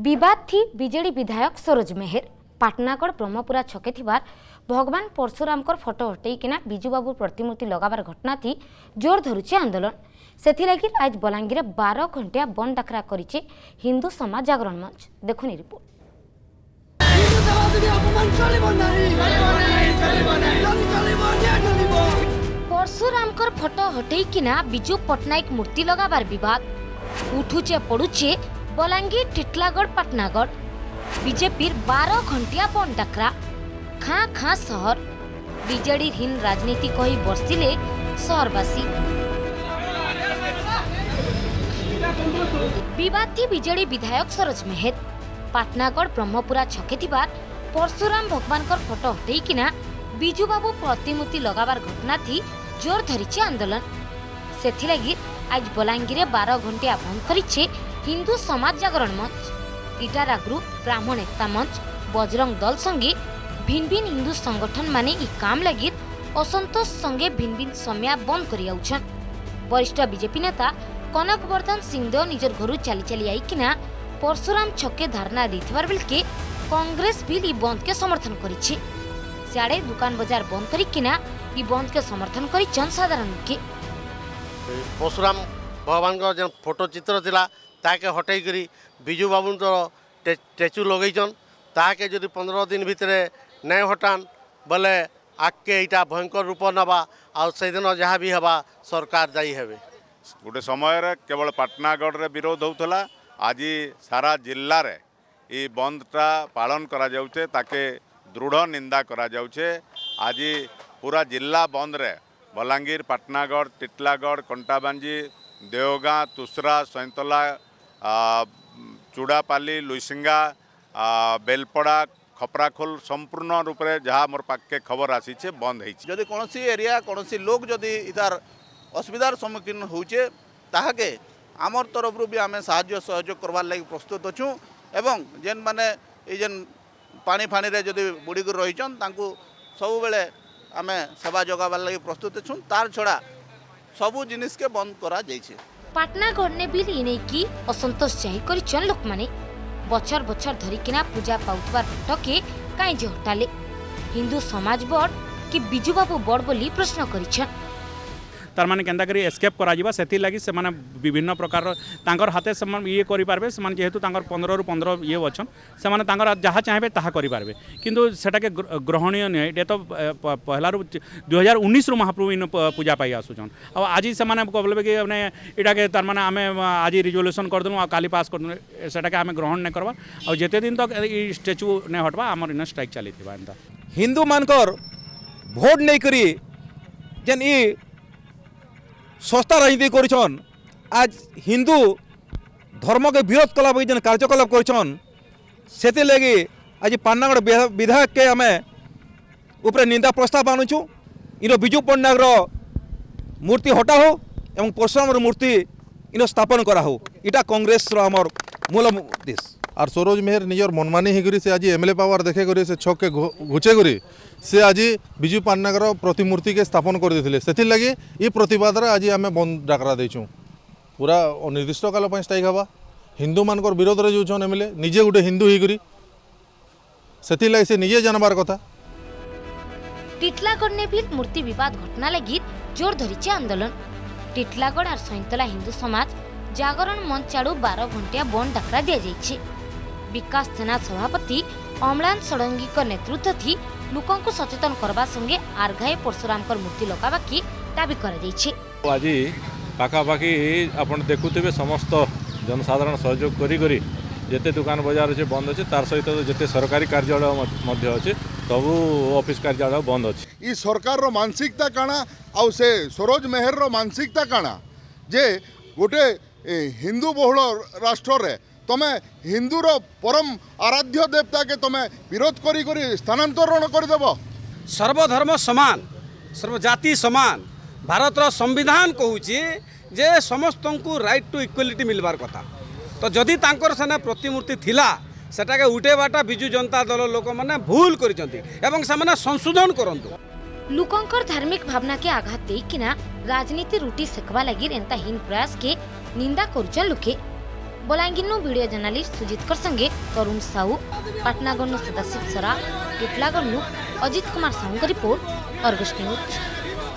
ବିବାଦଥି BJD ବିଧାୟକ ସରୋଜ ମେହେର ପାଟନାଗଡ଼ ବ୍ରହ୍ମପୁରା ଛକେ ଥିବାର ଭଗବାନ ପରଶୁରାମଙ୍କର ଫଟୋ ହଟେଇକିନା ବିଜୁବାବୁ ପ୍ରତିମୂର୍ତ୍ତି ଲଗାବାର ଘଟଣାଥି ଜୋର ଧରୁଛି ଆନ୍ଦୋଳନ ସେଥିଲାଗି ଆଜି ବଲାଙ୍ଗୀରରେ ବାର ଘଣ୍ଟିଆ ବନ୍ଦ ଡାକରା କରିଛି ହିନ୍ଦୁ ସମାଜ ଜାଗରଣ ମଞ୍ଚ ଦେଖୁନି ରିପୋର୍ଟ ପରଶୁରାମଙ୍କର ଫଟୋ ହଟେଇକିନା ବିଜୁ ପଟ୍ଟନାୟକ ମୂର୍ତ୍ତି ଲଗାବାର ବିବାଦ ଉଠୁଛେ ପଡ଼ୁଛେ बलांगीर टिटलागढ़ पटनागढ़ बीजेपीर बारह घंटिया बंद डाकरा खां खां शहर বিজেডির হীন রাজনীতি কহি বর্ষিলে শহরবাসী বিবাদী বিজেডি বিধায়ক সরোজ মেহেত পাটনাগড় ব্রহ্মপুরা ছকে থিবার পরশুরাম ভগবানকর ফটো হটেইকিনা বিজুবাবু প্রতিমূর্তি লগাবার ঘটনাথি জোর ধরিছে আন্দোলন সেথিলাগি আজ বলাঙ্গীরে বার ঘণ্টিয়া বন্ধ করিছে হিন্দু সমাজ জাগরণ মঞ্চ ইটারা গ্রুপ ব্রাহ্মণ একতা মঞ্চ বজরং দল সঙ্গে ভিন ভিন হিন্দু সংগঠন মানে ই কাম লাগি অসন্তোষ সঙ্গে ভিন ভিন সময়া বন্ধ করে যাচ্ছেন বরিষ্ঠ বিজেপি নেতা কনক বর্ধন সিংদেও নিজের ঘর চালি চালি আইকিনা পরশুরাম ছকে ধারণা দিয়ে বেলকে কংগ্রেস বিল ই বন্ধকে সমর্থন করেছে সিয়াড়ে দোকান বজার বন্ধ করিকিনা ই বন্ধকে সমর্থন করেছেন সাধারণ লোকে পরশুরাম ভগবান ফটো চিত্র লা তাকে হটাই করে বিজু বাবুঙ্কর স্ট্যাচু লগাইছেন তাকে যদি পনেরো দিন ভিতরে নাই হটান বলে আগকে এইটা ভয়ঙ্কর রূপ নেবা আদিন যা বি হওয়া সরকার দায়ী হবে গোটে সময় কেবল পাটনাগড়ে বিরোধ হোলা আজ সারা জেলার এই বন্ধটা পালন করা যাচ্ছে তাকে দৃঢ় নিন্দা করা যাচ্ছে আজ পুরা জেলা বন্ধরে বলাঙ্গীর পাটনাগড় টিটলাগড় কণ্টাবাঞ্জি দেওগাঁ তুসরা সৈতলা চূড়াপালি লুইসিঙ্গা বেলপড়া খপরাখোল সম্পূর্ণ রূপে যা মোর পাখে খবর আসিছে বন্ধ হয়েছে যদি কোণী এরিয়া কোণী লোক যদি ইতার অসুবিধার সম্মুখীন হচ্ছে তাহাকে আমার তরফর বি আমি সাহায্য সহযোগ করবার লাগে প্রস্তুত অছু এবং যেন মানে এই যেন পানি ফানিরে যদি বুড়িকি রয়েছেন তাঁকু সবুবেলে আমি সেবা যোগাবার লাগে প্রস্তুত অছু তার ছড়া সবু জিনিসকে বন্ধ করা যাইছে ପାଟନା ଘଟନେ ବିଲ୍ ଏନେଇକି ଅସନ୍ତୋଷ ଜାହିର କରିଛନ୍ ଲୋକମାନେ ବଛର ବଛର ଧରିକିନା ପୂଜା ପାଉଥିବା ଭଟ୍ଟକେ କାହିଁକି ହଟାଲେ ହିନ୍ଦୁ ସମାଜ ବୋର୍ଡ କି ବିଜୁବାବୁ ବୋର୍ଡ ବୋଲି ପ୍ରଶ୍ନ କରିଛନ୍ ତାରମାନେ କେନ୍ତା କରି ଏସ୍କେପ୍ କରାଯିବା ସେଥିଲାଗି ସେମାନେ ବିଭିନ୍ନ ପ୍ରକାରର ତାଙ୍କର ହାତେ ସେମାନେ ଇଏ କରିପାରିବେ ସେମାନେ ଯେହେତୁ ତାଙ୍କର ପନ୍ଦରରୁ ପନ୍ଦର ଇଏ ଅଛନ୍ ସେମାନେ ତାଙ୍କର ଯାହା ଚାହିଁବେ ତାହା କରିପାରିବେ କିନ୍ତୁ ସେଟାକେ ଗ୍ରହଣୀୟ ନୁହେଁ ଏଇଟା ତ ପହିଲାରୁ ଦୁଇ ହଜାର ଉଣେଇଶରୁ ମହାପ୍ରଭୁ ଇନ ପୂଜା ପାଇ ଆସୁଛନ୍ ଆଉ ଆଜି ସେମାନେ କହିଲେ କି ମାନେ ଏଇଟାକେ ତାରମାନେ ଆମେ ଆଜି ରିଜଲ୍ୟୁସନ୍ କରିଦେଲୁ ଆଉ କାଲି ପାସ୍ କରିଦେଲୁ ସେଟାକେ ଆମେ ଗ୍ରହଣ ନାଇଁ କରବା ଆଉ ଯେତେ ଦିନ ତକ ଏଇ ଷ୍ଟାଚ୍ୟୁ ନାଇଁ ହଟବା ଆମର ଇନ ଷ୍ଟ୍ରାଇକ୍ ଚାଲିଥିବା ଏନ୍ତା ହିନ୍ଦୁମାନଙ୍କର ଭୋଟ୍ ନେଇକରି ଯେନ୍ ଇ সস্তা রাজনীতি করছেন আজ হিন্দু ধর্মকে বিরোধ কলা বই যে কার্যকলাপ করছেন সেগে আজ পান্নাগড় বিধায়ককে আমি উপরে নিন্দা প্রস্তাব আনুছু ইনো বিজু পট্টনাকর মূর্তি হটা হো এবং পরশুরামর মূর্তি ইনো স্থাপন করা হো এটা কংগ্রেসর আমার মূল উদ্দেশ্য আর সরোজ মেহের নিজের মনমানি হয়ে সে আজ এমএলএ পাওয়ার দেখে করে সে ছককে ঘুচে করে সে আজ বিজু পান্নাগর প্রতিমূর্তিকে স্থাপন করে দিয়েছিল লাগে এই প্রতবাদরে আজ আমি বন্ধ ডাকরা দিয়েছু পুরা অনির্দিষ্টকাল স্ট্রাইক হওয়া হিন্দু মানুষ বিরোধে যাচ্ছেন এমএলএ নিজে গোটে হিন্দু হয়ে সেই লাগে সে নিজে জানবার কথা টিটলাগড় নে মূর্তি বিবাদ ঘটনা লাগি জোর ধরিছে আন্দোলন টিটলাগড় আর সৈতলা হিন্দু সমাজ জাগরণ মঞ্চ আড়ু বারো ঘণ্টিয়া বন্ধ ডাকরা দিয়েছে विकास थेना सभापति अम्लान षडंगी नेतृत्व थी लोक सचेतन करने संगे आर्घाए परशुराम मूर्ति लगवाकि दावी कर समस्त जनसाधारण सहयोग करते दुकान बजार अच्छे बंद अच्छे तार सहित तो जिते सरकारी कार्यालय अच्छे सबू अफिस् कार्यालय बंद अच्छे ये सरकार मानसिकता काणा आ सरोज मेहर मानसिकता काणा जे गोटे हिंदू बहुल राष्ट्रे ତୁମେ ହିନ୍ଦୁର ପରମ ଆରାଧ୍ୟ ଦେବତାକେ ତୁମେ ବିରୋଧ କରି କରି ସ୍ଥାନାନ୍ତରଣ କରିଦେବ ସର୍ବଧର୍ମ ସମାନ ସର୍ବଜାତି ସମାନ ଭାରତର ସମ୍ବିଧାନ କହୁଛି ଯେ ସମସ୍ତଙ୍କୁ ରାଇଟ୍ ଟୁ ଇକ୍ୱାଲିଟି ମିଳିବାର କଥା ତ ଯଦି ତାଙ୍କର ସେନା ପ୍ରତିମୂର୍ତ୍ତି ଥିଲା ସେଟାକେ ଉଠାଇବାଟା ବିଜୁ ଜନତା ଦଳ ଲୋକମାନେ ଭୁଲ କରିଛନ୍ତି ଏବଂ ସେମାନେ ସଂଶୋଧନ କରନ୍ତୁ ଲୋକଙ୍କର ଧାର୍ମିକ ଭାବନାକେ ଆଘାତ ଦେଇକିନା ରାଜନୀତି ରୁଟି ସେକବା ଲାଗି ଏନ୍ତା ହୀନ ପ୍ରୟାସକେ ନିନ୍ଦା କରୁଛନ୍ ଲୋକେ बलाङ्गिरनु भिडियो जर्नालिस्ट सुजित कर तरुण साहु पाटना गर्नु सदाशिव सरा अजित कुमार साहुको रिपोर्ट अर्गस्ट न्युज